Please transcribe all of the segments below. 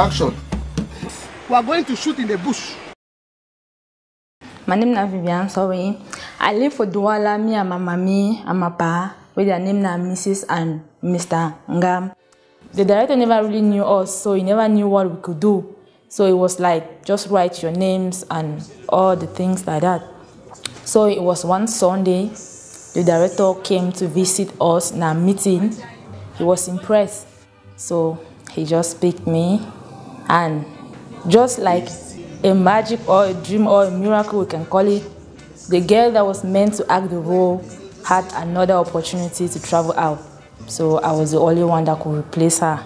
Action. We are going to shoot in the bush. My name is Vivian, sorry. I live for Douala, me and my mommy and my pa, with their name na Mrs. and Mr. Ngam. The director never really knew us, so he never knew what we could do. So it was like, just write your names and all the things like that. So it was one Sunday, the director came to visit us in a meeting. He was impressed. So he just picked me and just like a magic or a dream or a miracle, we can call it, the girl that was meant to act the role had another opportunity to travel out. So I was the only one that could replace her.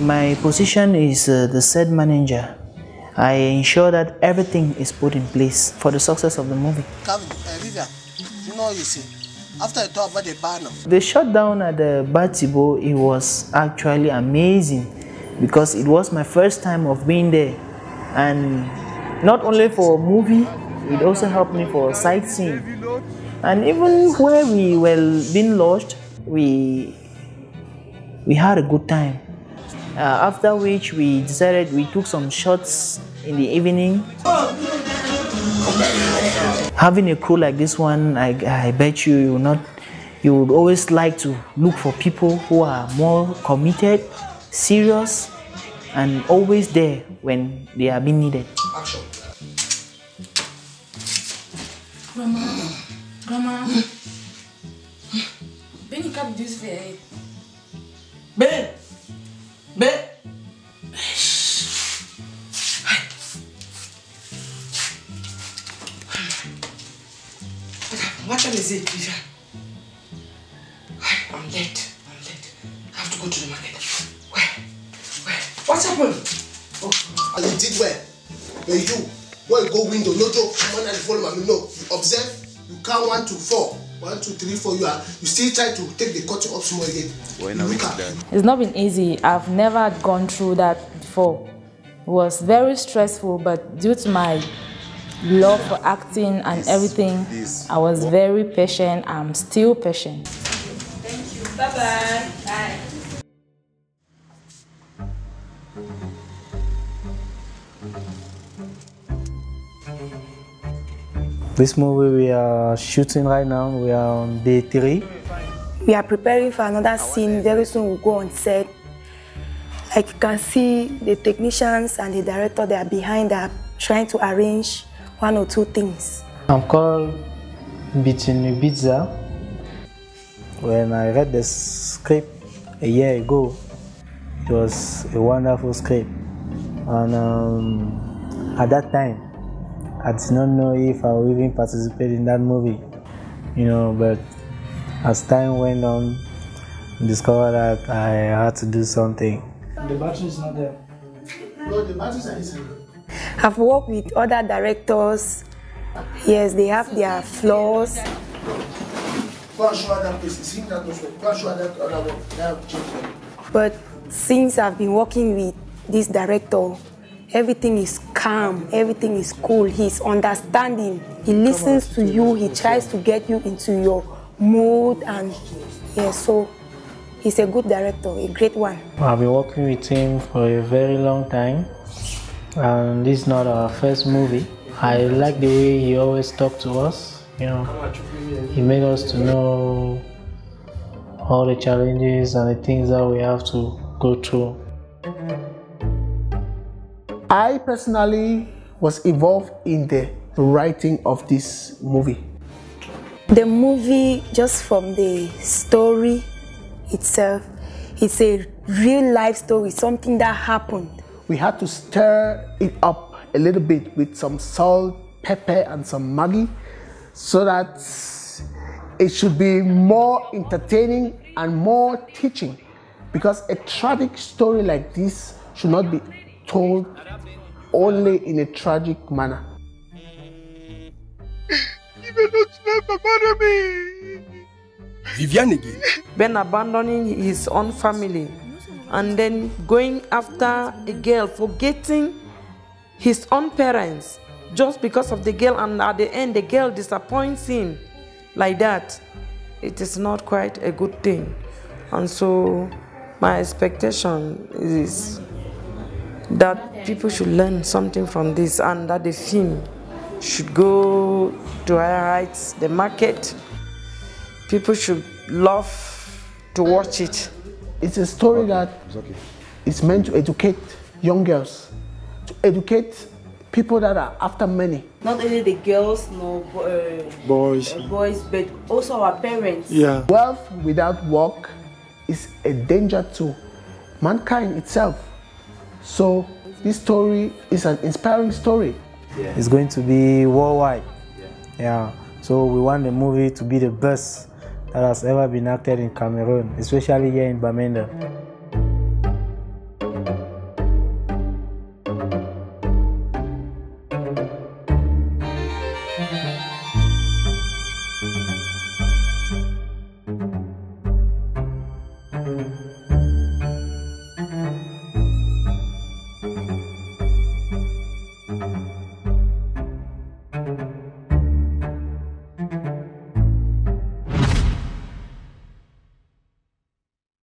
My position is uh, the set manager. I ensure that everything is put in place for the success of the movie. Calvin, uh, Vivian, you know what you see? After I talk about the banner, The shutdown at the Batibo, it was actually amazing because it was my first time of being there. And not only for a movie, it also helped me for sightseeing. And even where we were being lodged, we, we had a good time. Uh, after which we decided we took some shots in the evening. Having a crew like this one, I, I bet you you not you would always like to look for people who are more committed, serious, and always there when they are being needed. action. Grandma, Grandma, Benny cap this for your. Ben! Ben! Is it, Vivian? I'm late. I'm late. I have to go to the market. Where? Where? What's happened? Oh, and you did well. But you, where you go window, no joke, man and follow me, no. You observe, you count one to four. One, two, three, four, you are, you still try to take the cutting up small again. When are we look done? It's not been easy. I've never gone through that before. It was very stressful, but due to my love for acting and everything, this. I was very patient. I'm still patient. Thank you. Bye bye. Bye. This movie we are shooting right now, we are on day three. We are preparing for another scene. Very soon we'll go on set. Like you can see, the technicians and the director they are behind they are trying to arrange one or two things. I'm called Bitin Ibiza. When I read the script a year ago, it was a wonderful script. And um, at that time, I did not know if I would even participate in that movie. You know, but as time went on, I discovered that I had to do something. The battery is not there. No, the batteries are inside. I've worked with other directors. Yes, they have their flaws. Go and show her that place. See that no Go and show her that other one. That will change them. But since I've been working with this director, everything is calm, everything is cool. He's understanding. He listens to you, he tries to get you into your mood and yeah, so he's a good director, a great one. I've been working with him for a very long time, and this is not our first movie. I like the way he always talked to us. You know, he made us to know all the challenges and the things that we have to go through. I personally was involved in the writing of this movie. The movie, just from the story itself, it's a real life story, something that happened. We had to stir it up a little bit with some salt, pepper, and some Maggi so that it should be more entertaining and more teaching. Because a tragic story like this should not be told only in a tragic manner. Vivian again. Ben abandoning his own family and then going after a girl, forgetting his own parents just because of the girl, and at the end, the girl disappoints him like that. it is not quite a good thing. And so my expectation is that people should learn something from this and that the film should go to higher heights, the market. People should love to watch it. It's a story that is meant to educate young girls, to educate people that are after money. Not only the girls, no uh, Boys. uh, boys, but also our parents. Yeah. Wealth without work is a danger to mankind itself. So this story is an inspiring story. Yeah. It's going to be worldwide. Yeah. Yeah. So we want the movie to be the best that has ever been acted in Cameroon, especially here in Bamenda.